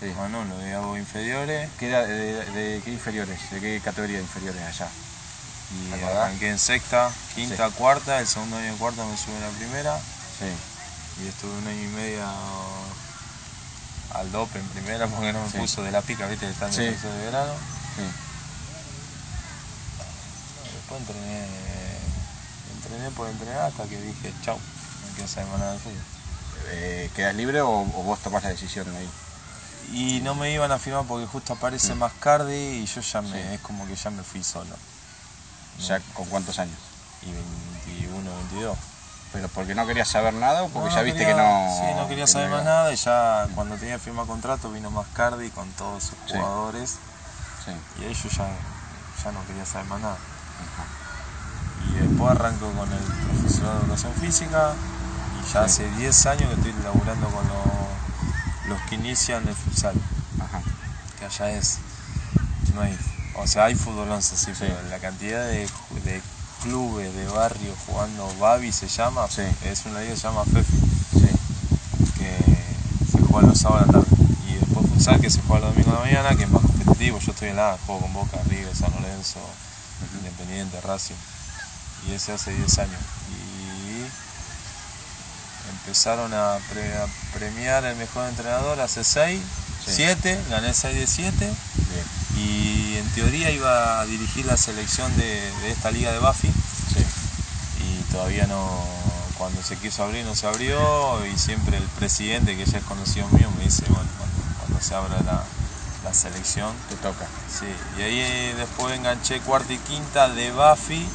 Sí. Manolo, de Agua Inferiores. ¿Qué era- de, de qué inferiores? ¿De qué categoría de inferiores allá? Y arranqué en sexta, quinta, cuarta. El segundo año de cuarta me subí a la primera. Sí. Y estuve un año y medio al dope en primera porque no me Sí. puso de la pica, viste, están Sí. de verano. Sí. Después entrené, entrené por entrenar hasta que dije, chau, no quiero saber más nada de. Eh, ¿Quedas libre o, o vos tomás la decisión ahí? Y no me iban a firmar porque justo aparece Mascardi y yo ya me, Sí. es como que ya me fui solo. ¿Ya con cuántos años? Y 21, 22. ¿Pero porque no querías saber nada o porque No, ya viste quería- que no...? Sí, no quería que saber no más nada y ya cuando tenía firmar contrato vino Mascardi con todos sus Sí. jugadores Sí. y ahí yo ya, ya no quería saber más nada. Ajá. Y después arranco con el profesorado de educación física y ya hace 10 años que estoy laburando con los, los que inician el futsal, Ajá. que allá es, no hay, o sea, hay fútbol 11, sí, Sí. pero la cantidad de, de clubes de barrio jugando Babi se llama, Sí. es una liga que se llama FEFI, Sí. que se juega los sábados a la tarde. Y después futsal que se juega los domingos a la mañana, que es más competitivo, yo estoy en la juego con Boca, River, San Lorenzo, Independiente, Racing. Y ese hace 10 años. Y empezaron a, pre- a premiar el mejor entrenador hace 6, Sí. 7, gané 6 de 7 Bien. y en teoría iba a dirigir la selección de, de esta liga de Buffy Sí. y todavía no, cuando se quiso abrir no se abrió y siempre el presidente que ya es conocido mío me dice, bueno, cuando, cuando se abra la, la selección, Te toca. sí, y ahí eh, después enganché cuarta y quinta de Buffy,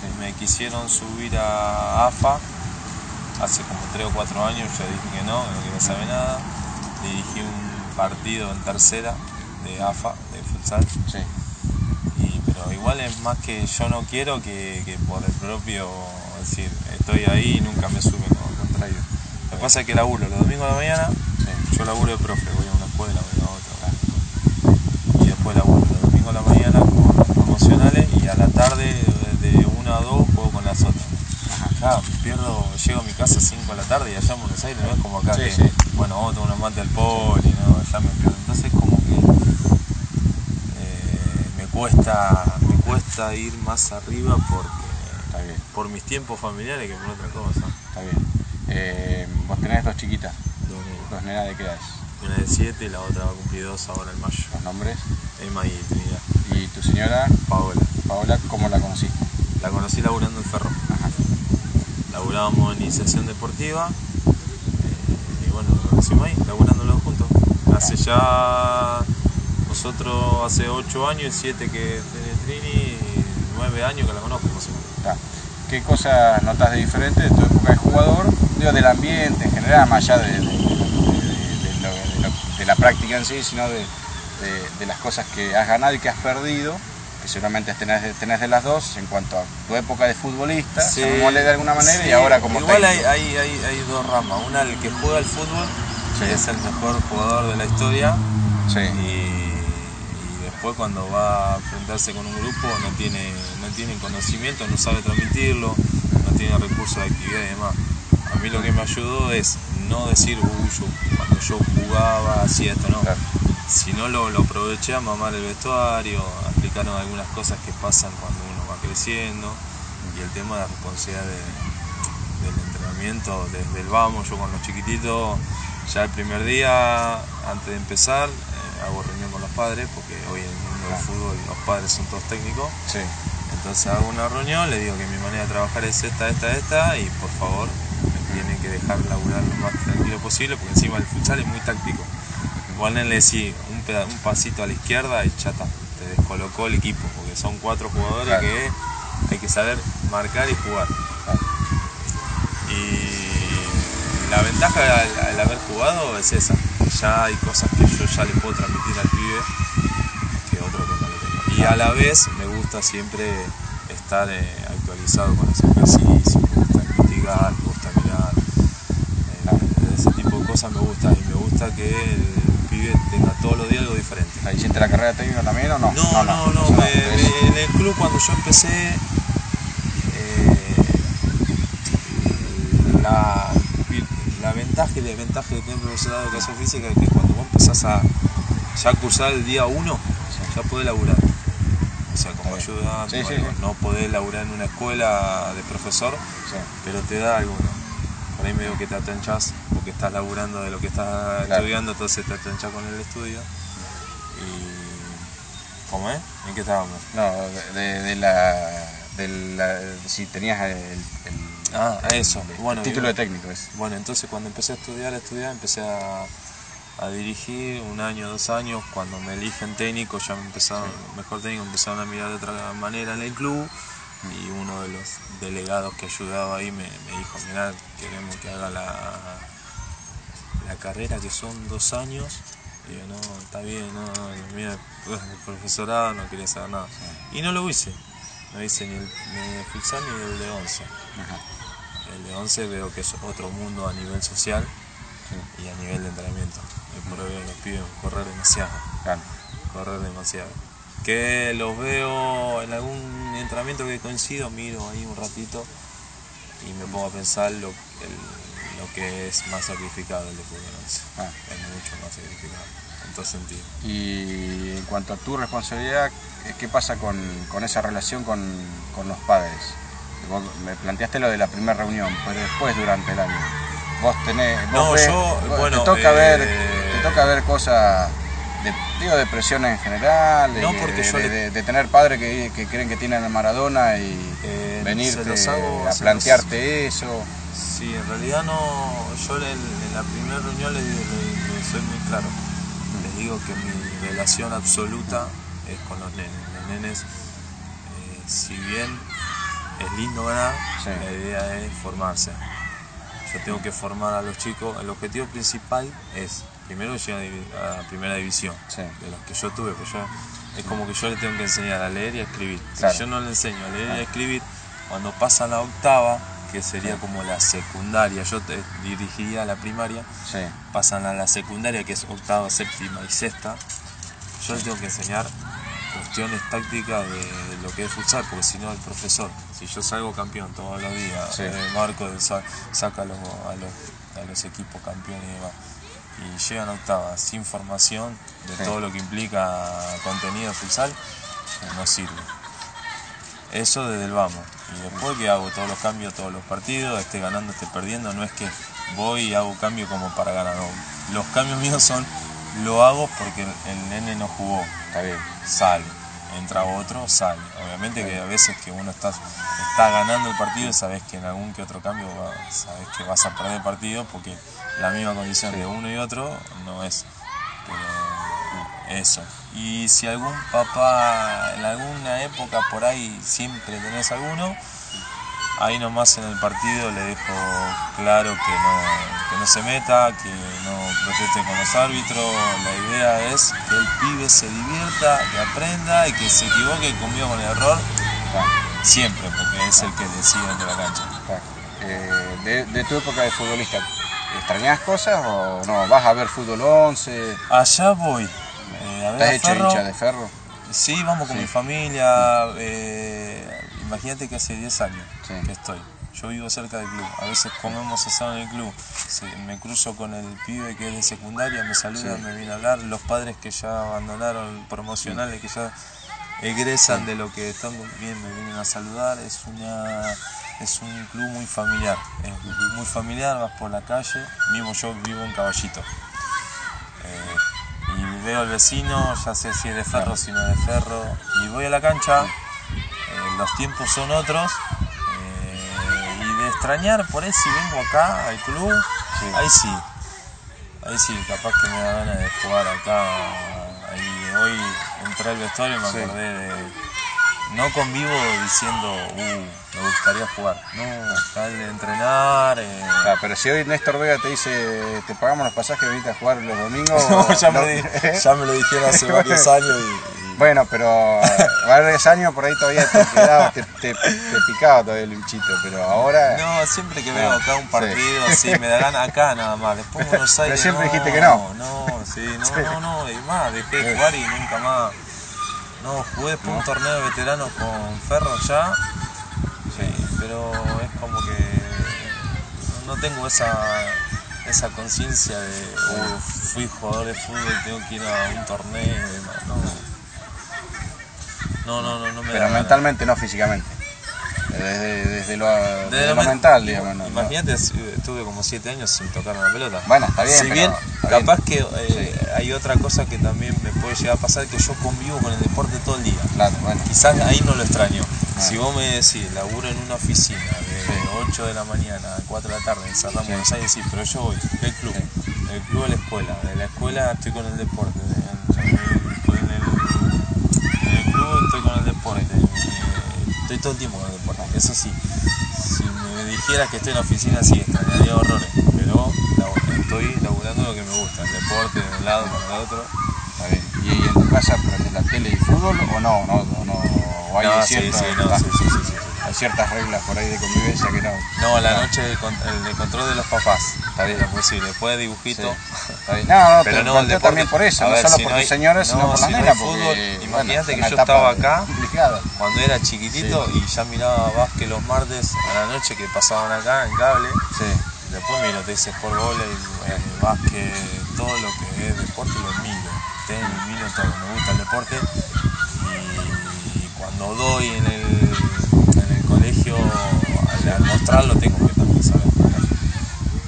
Sí. me quisieron subir a AFA hace como 3 o 4 años, yo dije que no, que no saber nada, dirigí un partido en tercera de AFA, de futsal, Sí. y, pero igual es más que yo no quiero que, que por el propio decir estoy ahí y nunca me suben, no, contrario. Lo que pasa es que laburo los domingos a la mañana, Sí. yo laburo de profe, voy a una escuela, voy a otra. Y después laburo los domingos a la mañana con promocionales y a la tarde de 1 a 2 juego con las otras. Ya, pierdo, llego a mi casa a 5 de la tarde y allá en Buenos Aires no es como acá Sí, que, sí. bueno, vos tomar una mate al poli, no, ya me pierdo. Entonces como que eh, me cuesta, me cuesta ir más arriba porque Está bien. por mis tiempos familiares que por otra cosa. Está bien. Eh, vos tenés dos chiquitas, Dos nenas. dos nenas de qué edad Una de 7 y la otra va a cumplir 2 ahora en mayo. Los nombres. Emma y Trinidad. Y tu señora, Paola. Paola, ¿cómo la conociste? La conocí laburando en Ferro. Laburábamos en iniciación deportiva eh, y bueno, nos conocimos ahí, dos juntos. Hace ya, nosotros hace 8 años y 7 que tiene Trini, 9 años que la conozco más o. ¿Qué cosas notas de diferente de tu época de jugador? Digo, del ambiente en general, más allá de, de- lo- lo- la práctica en sí, sino de las cosas que has ganado y que has perdido, que seguramente tenés, de- tenés de las dos, en cuanto a tu época de futbolista, Sí, llamémosle de alguna manera, y ahora como Igual hay, hay, hay, hay dos ramas. Una, el que juega al fútbol, Sí. que es el mejor jugador de la historia, Sí, y, y después cuando va a enfrentarse con un grupo no tiene, no tiene conocimiento, no sabe transmitirlo, no tiene recursos de actividad y demás. A mí lo que me ayudó es no decir, uy, yo, cuando yo jugaba hacía esto, no. Claro. Sino lo, lo aproveché a mamar el vestuario, a explicarnos algunas cosas que pasan cuando uno va creciendo y el tema de la responsabilidad de- del entrenamiento desde el vamos, yo con los chiquititos, ya el primer día, antes de empezar, eh, hago reunión con los padres, porque hoy en el mundo del fútbol los padres son todos técnicos, sí, entonces hago una reunión, le digo que mi manera de trabajar es esta, esta, esta, y por favor me tienen que dejar laburar lo más tranquilo posible, porque encima el futsal es muy táctico. Igual le decís un, un pasito a la izquierda y chata, descolocó el equipo, porque son cuatro jugadores Claro. que hay que saber marcar y jugar. claro. Y la ventaja al, al haber jugado es esa. Ya hay cosas que yo ya le puedo transmitir al pibe que otro que no le tengo. Y a la vez me gusta siempre estar eh, actualizado con los ejercicios, me gusta investigar, me gusta mirar. eh, ese tipo de cosas me gusta. Y me gusta que el pibe tenga todos los días algo diferente. ¿Ahí ¿Hiciste la carrera técnica también o no? No, no, no. me- en el club cuando yo empecé, eh, la, la ventaja y desventaja que tiene el profesorado de educación física es que cuando vos empezás a ya cursar el día 1, ya podés laburar. O sea, como ayuda, Sí, sí, no podés laburar en una escuela de profesor, pero te da alguno. Por ahí medio que te atanchás porque estás laburando de lo que estás Claro. estudiando, entonces te atanchás con el estudio. Y. ¿Cómo es? ¿En qué estábamos? No, de, la, de la- Si tenías el, el- Ah, eso. el Bueno, título de técnico. Es. Bueno, entonces cuando empecé a estudiar, a estudiar, empecé a, a dirigir un año, dos años. Cuando me eligen técnico, ya me empezaron, mejor técnico, empezaron a mirar de otra manera en el club. Y uno de los delegados que ayudaba ahí me, me dijo, mirá, queremos que haga la, la carrera que son dos años. Y yo, no, está bien, no, mira, el profesorado no quería saber nada. Y no lo hice. No hice ni el, ni el futsal ni el de 11. Ajá. El de 11 veo que es otro mundo a nivel social Sí, y a nivel de entrenamiento. Y por ahí los pibes correr demasiado, claro. correr demasiado. Que los veo en algún entrenamiento que coincido, miro ahí un ratito y me pongo a pensar lo, el- lo que es más sacrificado el de fútbol 11. Ah. Es mucho más sacrificado, en todo sentido. Y en cuanto a tu responsabilidad, ¿qué pasa con, con esa relación con, con los padres? Vos me planteaste lo de la primera reunión, pero después durante el año. Vos tenés. vos No, ves- yo, vos- bueno, Te toca, eh, ver, te toca ver cosas. De, digo, depresión en general, de, No, porque de, yo de- le- de- de tener padres que, que creen que tienen a Maradona y Eh, venirte los hago- a plantearte eso. Sí, en realidad no. Yo le- en la primera reunión le, le- le soy muy claro. Les digo que mi relación absoluta es con los nenes. Los nenes, eh, si bien es lindo ganar, Sí. la idea es formarse. Yo tengo que formar a los chicos. El objetivo principal es primero llegar a a primera división. Sí. De los que yo tuve, pues yo es como que yo le tengo que enseñar a leer y a escribir. Claro. Si yo no le enseño a leer y a escribir, cuando pasan la octava, que sería como la secundaria, yo te- dirigiría la primaria, Sí, pasan a la secundaria, que es octava, séptima y sexta, yo le tengo que enseñar cuestiones tácticas de, lo que es futsal, porque si no el profesor, si yo salgo campeón todos los días, Sí. eh, Marco de sa- saca a los, a, los, a los equipos campeones y demás, y llegan a octava sin formación de Sí. todo lo que implica contenido futsal, no sirve. Eso desde el vamos. Y después que hago todos los cambios, todos los partidos, esté ganando, esté perdiendo, no es que voy y hago cambio como para ganar. no. Los cambios míos son, lo hago porque el, el nene no jugó, está bien. sale. Entra otro, sale. Obviamente que a veces que uno está, está ganando el partido y sabes que en algún que otro cambio sabes que vas a perder el partido porque la misma condición de uno y otro no es. Pero eso. Y si algún papá en alguna época por ahí siempre tenés alguno, ahí nomás en el partido le dejo claro que no, que no se meta, que no proteste con los árbitros. La idea es que el pibe se divierta, que aprenda y que se equivoque conmigo con el error siempre, porque es el que decide dentro de la cancha. Eh, de, de tu época de futbolista, ¿extrañas cosas o no? ¿Vas a ver fútbol 11? Allá voy. eh, a ver ¿Estás a hecho Ferro. hincha de ferro? Sí, vamos con Sí. mi familia. eh, imagínate que hace 10 años Sí. que estoy. Yo vivo cerca del club. A veces comemos asado en el club. Se- me cruzo con el pibe que es de secundaria, me saluda, Sí. me viene a hablar. Los padres que ya abandonaron promocionales, que ya egresan de lo que están bien, me vienen a saludar. Es una es un club muy familiar. Es muy familiar, vas por la calle. Mismo yo vivo en Caballito. Eh, y veo al vecino, ya sé si es de ferro, si no es de ferro, y voy a la cancha, los tiempos son otros, eh, y de extrañar por ahí si vengo acá al club, Sí. ahí sí, ahí sí, capaz que me da ganas de jugar acá, ahí hoy entré al vestuario y me Sí. acordé de... No convivo diciendo, uh, me gustaría jugar. No, tal de entrenar. eh, Claro, pero si hoy Néstor Vega te dice, te pagamos los pasajes, venite a jugar los domingos. No, ya, no- me, ya me lo dijeron hace varios años y- Bueno, pero varios años por ahí todavía te quedaba, te, te- te picaba todavía el bichito, pero ahora... No, siempre que veo acá un sí. partido, sí, me da ganas acá nada más. Después Buenos Aires. siempre no, dijiste que no. No, sí, no, no, no, y más, dejé de jugar y nunca más. No, jugué después un torneo de veteranos con Ferro ya, sí, pero es como que no, no tengo esa, esa conciencia de, "Uh, fui jugador de fútbol, tengo que ir a un torneo y demás. No, no, no, no, no me Pero mentalmente, no físicamente. Desde, desde lo, desde Desde lo men- mental, digamos. ¿no? Imagínate, si- estuve como 7 años sin tocar una pelota. Bueno, está bien, Si bien, capaz bien. que eh, hay otra cosa que también me puede llegar a pasar, que yo convivo con el deporte todo el día. Claro, bueno. Quizás ahí no lo extraño. Ah. Si vos me decís, laburo en una oficina de Sí. 8 de la mañana a 4 de la tarde, Sí. Buenos Aires, sí, pero yo voy del club, del club a la escuela, de la escuela estoy con el deporte, de- en, en el, en el- en estoy con el deporte, eh, estoy todo el tiempo con el deporte, eso sí. Si me dijeras que estoy en la oficina, sí, extrañaría horrores, pero estoy laburando lo que me gusta, el deporte de un lado para el otro. Está bien. ¿Y, en tu casa la tele y fútbol o no? no, no o hay, No, sí, cierto- sí, no, sí, sí, sí, sí, sí. Hay ciertas reglas por ahí de convivencia que no. No, la Ah. noche el, con- el de control de los papás. Está bien. Posible. Después de Sí, dibujito. está bien. No, no, Pero no, el deporte- también por eso, no ver, solo si por no tus hay- señores, sino no, por si las no hay nenas. porque, imagínate bueno, que yo estaba acá. complicada. Cuando era chiquitito y ya miraba básquet los martes a la noche que pasaban acá en cable. Sí, Después miro te dice Sport Volley, eh, básquet, todo lo que es deporte lo miro. Tenis, miro todo. Me gusta el deporte. Y, cuando doy en el, el al, al mostrarlo, tengo que también saber.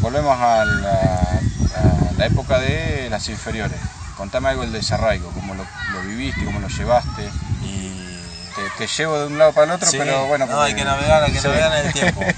volvemos a la, a la época de las inferiores. Contame algo del desarraigo, cómo lo, lo viviste, cómo lo llevaste. Y Te, te llevo de un lado para el otro, Sí, pero bueno. no, hay que navegar, hay que sí. navegar en el tiempo.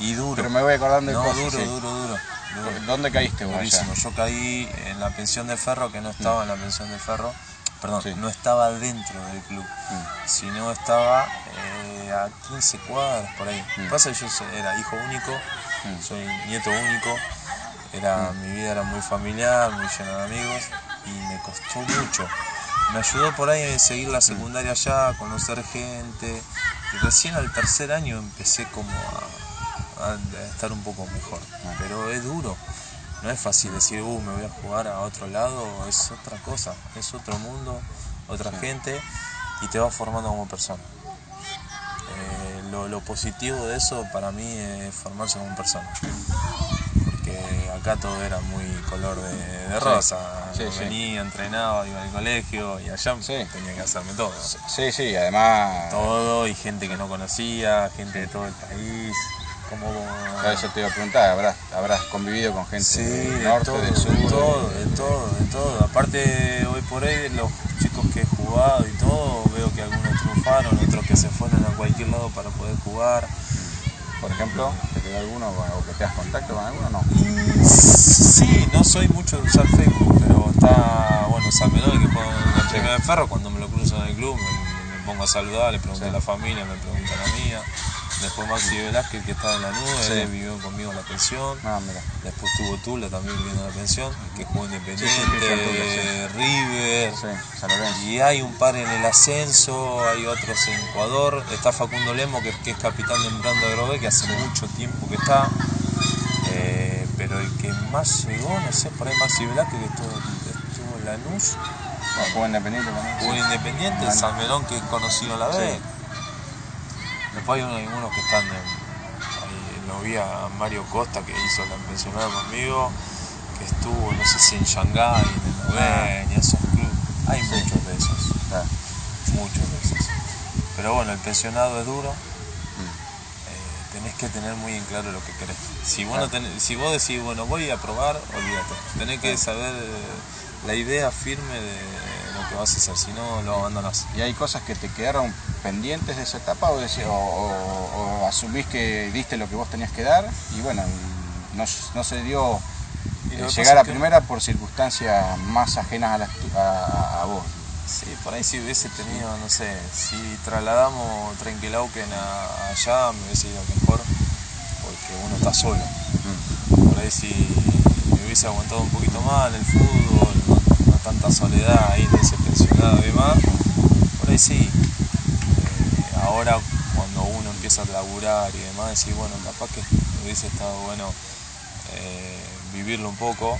Y duro. Pero me voy acordando de no, cosas. duro, sí. duro, duro, duro. ¿Dónde caíste vos allá? Yo caí en la pensión de ferro, que no estaba en la pensión de ferro. Perdón, Sí. no estaba dentro del club, Mm. sino estaba eh, a 15 cuadras por ahí. Lo Mm. que pasa es que yo era hijo único, Mm. soy nieto único, era, mi vida era muy familiar, muy llena de amigos y me costó mucho. Me ayudó por ahí a seguir la secundaria allá, conocer gente y recién al tercer año empecé como a- a estar un poco mejor. Pero es duro, no es fácil decir, uh, me voy a jugar a otro lado, es otra cosa, es otro mundo, otra gente y te va formando como persona. Eh, lo, lo positivo de eso para mí es formarse como persona. Porque acá todo era muy color de, rosa. Sí, venía, entrenaba, iba al colegio y allá tenía que hacerme todo. Sí, sí, además. Todo y gente que no conocía, gente de todo el país. Como, A eso te iba a preguntar, habrás, habrás convivido con gente Sí, del de norte, todo, del sur. de todo, de todo, de todo. Aparte, hoy por hoy, los chicos que he jugado y todo, veo que algunos triunfaron, otros que se fueron a cualquier lado para poder jugar. Por ejemplo, ¿te quedó alguno o que te das contacto con alguno? No. Y sí, no soy mucho de usar Facebook, pero está, bueno, Salmerón, que primera de ferro, cuando me lo cruzo en el club, me, me pongo a saludar, le pregunto Sí. a la familia, me pregunta a la mía. Después Maxi Velázquez, que estaba en la nube, Sí. él vivió conmigo en la pensión. Mira. Después tuvo Tula también viviendo en la pensión, que jugó Independiente, Sí, sí, Tula, River. Sí, San Lorenzo. Y hay un par en el ascenso, hay otros en Ecuador. Está Facundo Lemo, que, que es capitán de Miranda de Grobe, que hace mucho tiempo que está. Eh, pero el que más llegó, no sé, por ahí Maxi Velázquez, que estuvo, estuvo en Lanús. No, jugó Independiente también. Jugó. Independiente. San Melón, que es conocido a la vez. Después hay unos, algunos que están en. Lo vi a Mario Costa, que hizo la pensionada conmigo, que estuvo, no sé si en Shanghái, en el Noven, y esos clubes. Hay muchos de esos. Claro. muchos de esos. Pero bueno, el pensionado es duro. Mm. eh, tenés que tener muy en claro lo que querés. Si vos, no Claro. tenés- si vos decís, bueno, voy a probar, olvídate. Tenés que saber eh, la idea firme de que vas a hacer, si no lo abandonás. ¿Y hay cosas que te quedaron pendientes de esa etapa o, decís- o- o- o asumís que diste lo que vos tenías que dar y bueno, no, no se dio eh, llegar a primera por circunstancias más ajenas a, tu- a- a vos? Sí, por ahí si hubiese tenido, no sé, si trasladamos Trenquelauquen a allá me hubiese ido mejor, porque uno está solo. Por ahí si me hubiese aguantado un poquito más en el fútbol, tanta soledad ahí de ese pensionado y demás, por ahí sí. Eh, ahora cuando uno empieza a laburar y demás, decir, bueno, capaz que hubiese estado bueno eh, vivirlo un poco,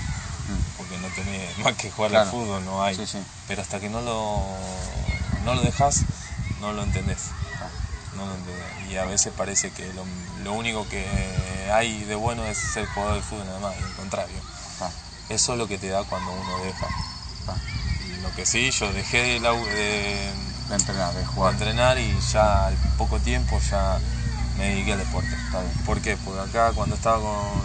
porque no tenés más que jugar al fútbol, no hay. Sí, sí. Pero hasta que no lo, no lo dejas, no lo entendés. no lo entendés. Y a veces parece que lo, lo único que hay de bueno es ser jugador de fútbol nada más, y al contrario. Ah. Eso es lo que te da cuando uno deja. Ah. Lo que sí, yo dejé de, lau- de- De entrenar, de de jugar. entrenar y ya al poco tiempo ya me dediqué al deporte. Está bien. ¿Por qué? Porque acá cuando estaba con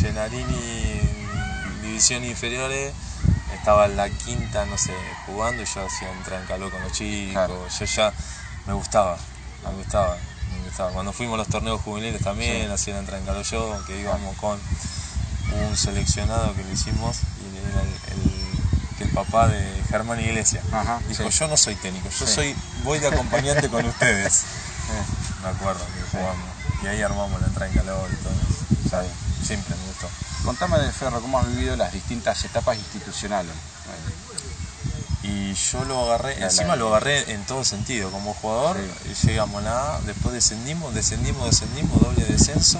Genarini en divisiones inferiores, estaba en la quinta, no sé, jugando y yo hacía entrar en calor con los chicos. Claro. Yo ya me gustaba, me gustaba, me gustaba. Cuando fuimos a los torneos juveniles también Sí. hacía entrar en calor yo, que íbamos con un seleccionado que lo hicimos y era el, el papá de Germán Iglesias. Ajá, Dijo, sí. yo no soy técnico, yo Sí. soy, voy de acompañante con ustedes. Me acuerdo que jugamos. Y ahí armamos la entrada en calor y todo eso. Siempre me gustó. Contame de Ferro, ¿cómo has vivido las distintas etapas institucionales? Y yo lo agarré, La- encima la- lo agarré en todo sentido. Como jugador, llegamos a la A, después descendimos, descendimos, descendimos, doble descenso.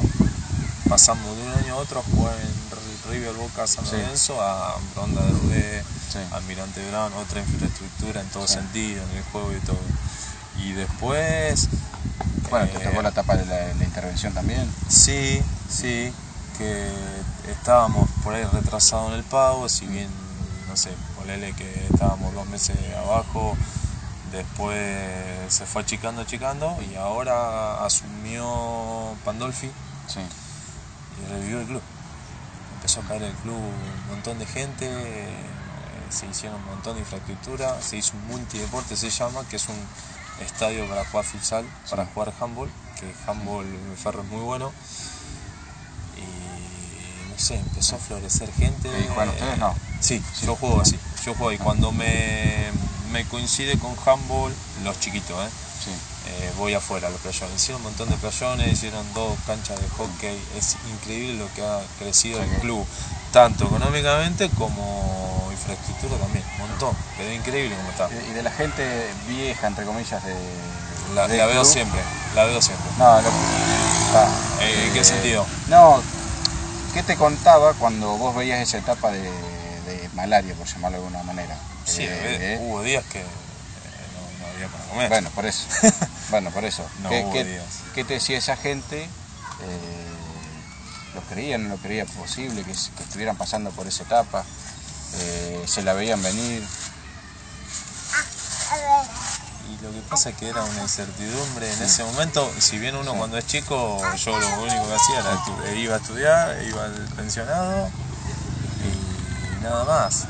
Pasamos de un año a otro a jugar en River Boca San Sí. Lorenzo, a Ronda de Rudé, Sí. Almirante Brown, otra infraestructura en todo Sí. sentido, en el juego y todo. Y después. Bueno, te eh, tocó la etapa de la, la intervención también. Sí, sí, que estábamos por ahí retrasados en el pago, si bien, no sé, ponele que estábamos dos meses abajo, después se fue achicando, achicando, y ahora asumió Pandolfi Sí. y revivió el club. Empezó a caer el club un montón de gente, eh, se hicieron un montón de infraestructura, se hizo un multideporte, se llama, que es un estadio para jugar futsal, para jugar handball, que handball el ferro es muy bueno. Y no sé, empezó a florecer gente. ¿Y juegan ustedes? No. Sí, Sí. yo juego así. Yo juego y cuando me, me coincide con handball, los chiquitos, ¿eh? Sí. Eh, voy afuera a los playones. Hicieron un montón de playones, hicieron dos canchas de hockey. Es increíble lo que ha crecido el club, tanto económicamente como infraestructura también. Un montón, pero increíble como está. Y de la gente vieja, entre comillas, de. La, veo club. siempre, la veo siempre. No, lo- ah, Eh, ¿En qué sentido? No, ¿qué te contaba cuando vos veías esa etapa de, de malaria, por llamarlo de alguna manera? Sí, Eh, hubo días que había para comer. Bueno, por eso. bueno, por eso. No ¿Qué, hubo qué- días. qué te decía esa gente? Eh, ¿Lo creían, no lo creía posible que, estuvieran pasando por esa etapa? Eh, ¿Se la veían venir? Y lo que pasa es que era una incertidumbre en ese momento, si bien uno Sí. cuando es chico, yo lo único que hacía era eh, iba a estudiar, iba al pensionado y nada más.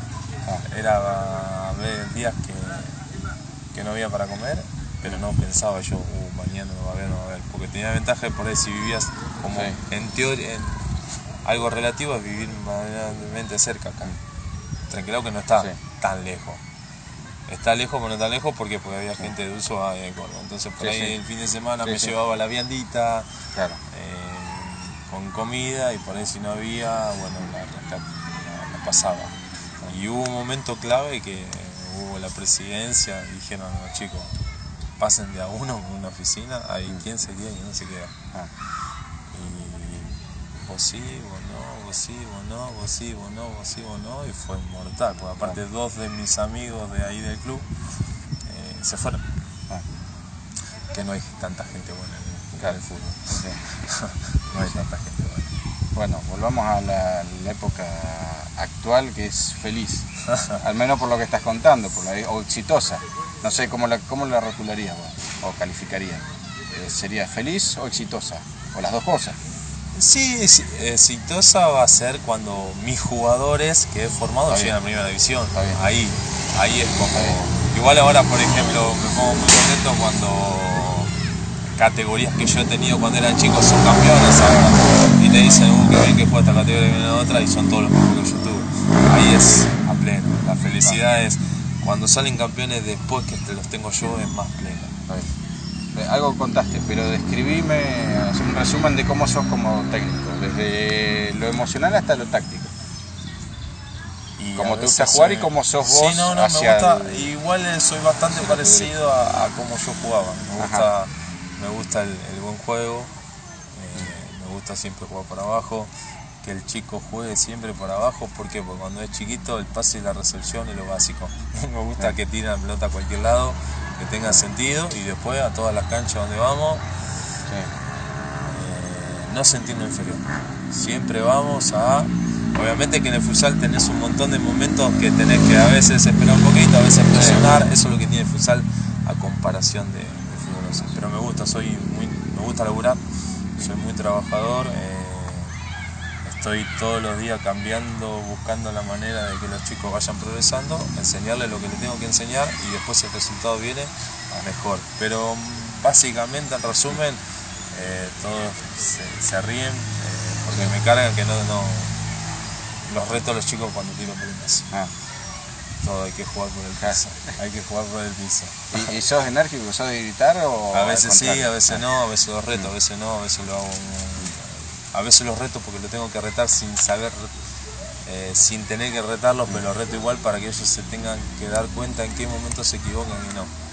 Ah, Era ver días que, que no había para comer, pero no pensaba yo, uh, mañana no va a haber, no va a haber, porque tenía ventaja de por ahí si vivías como Sí. en teoría, en algo relativo a vivir medianamente cerca acá. Tranquilo que no está Sí. tan lejos. Está lejos, pero no tan lejos porque, porque había gente de uso de Córdoba. Entonces por Sí, ahí el fin de semana me llevaba la viandita claro. eh, con comida y por ahí si no había, bueno, la- la pasaba. Y hubo un momento clave que hubo la presidencia, dijeron los chicos, pasen de a uno con una oficina, ahí quién se queda y quién no se queda. Ah, Y vos sí, vos no, vos sí, vos no, vos sí, vos no, vos sí, vos no, y fue mortal, porque aparte dos de mis amigos de ahí del club eh, se fueron. ah, Que no hay tanta gente buena en el, Claro. en el fútbol. sí. no hay tanta gente buena. Bueno, volvamos a la, la época actual que es feliz. Al menos por lo que estás contando, por la, o exitosa. No sé cómo la, cómo la rotularías o calificarías. Eh, ¿Sería feliz o exitosa? O las dos cosas. Sí, exitosa va a ser cuando mis jugadores que he formado Está bien. lleguen a primera división. Ahí, ahí es como. Igual ahora, por ejemplo, me pongo muy contento cuando categorías que yo he tenido cuando era chico son campeones ahora. Y te dicen, que bien que fue esta categoría y viene otra y son todos los mismos que yo tuve. Ahí es a pleno. La felicidad es cuando salen campeones después que te los tengo yo es más plena. Eh, Algo contaste, pero describime, un resumen de cómo sos como técnico, desde lo emocional hasta lo táctico. Y Cómo a te gusta jugar y cómo sos Sí, vos no, no, hacia me gusta. el- Igual eh, soy bastante parecido a, a cómo yo jugaba. Me Ajá. gusta, me gusta el, el buen juego. eh, gusta siempre jugar para abajo. Que el chico juegue siempre para abajo. ¿Por qué? Porque cuando es chiquito el pase y la recepción es lo básico. me gusta que tire la pelota a cualquier lado. que tenga sentido y después a todas las canchas donde vamos Sí. eh, no sentirnos inferior. Siempre vamos a. Obviamente que en el futsal tenés un montón de momentos que tenés que a veces esperar un poquito, a veces presionar, eso es lo que tiene el futsal a comparación de, de fútbol. Pero me gusta, soy muy, me gusta laburar, soy muy trabajador, eh, estoy todos los días cambiando, buscando la manera de que los chicos vayan progresando, enseñarles lo que les tengo que enseñar y después el resultado viene, a mejor. Pero mm, básicamente, en resumen, eh, todos se, ríen eh, porque me cargan que no, no los reto a los chicos cuando tiro piso. Ah. Todo hay que jugar por el piso. Hay que jugar por el piso. ¿Y, y sos enérgico, sos de gritar o A veces sí, a veces no, a veces los reto, a veces no, a veces lo hago. A veces los reto porque lo tengo que retar sin saber, eh, sin tener que retarlos, pero los reto igual para que ellos se tengan que dar cuenta en qué momento se equivocan y no.